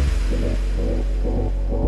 Thank.